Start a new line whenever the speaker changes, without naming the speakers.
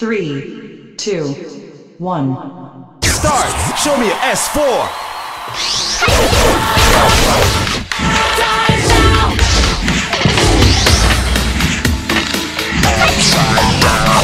Three, two, one.
Start! Show me an S4!
Upside down!